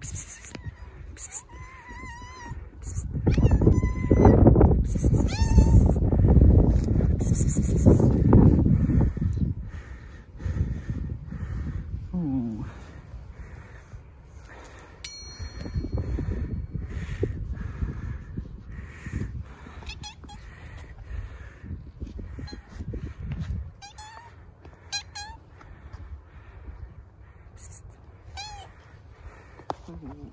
Psst. Ooh.